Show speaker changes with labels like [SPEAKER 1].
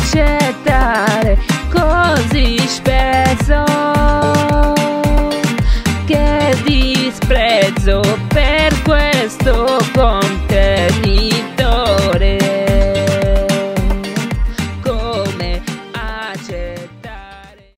[SPEAKER 1] accettare così spesso che di